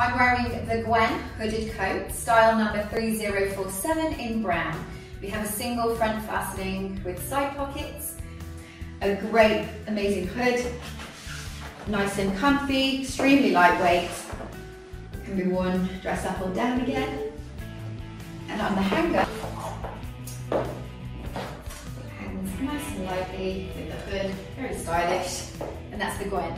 I'm wearing the Gwen hooded coat, style number 3047 in brown. We have a single front fastening with side pockets, a great, amazing hood, nice and comfy, extremely lightweight, can be worn dress up or down again. And on the hanger, hangs nice and lightly with the hood, very stylish, and that's the Gwen.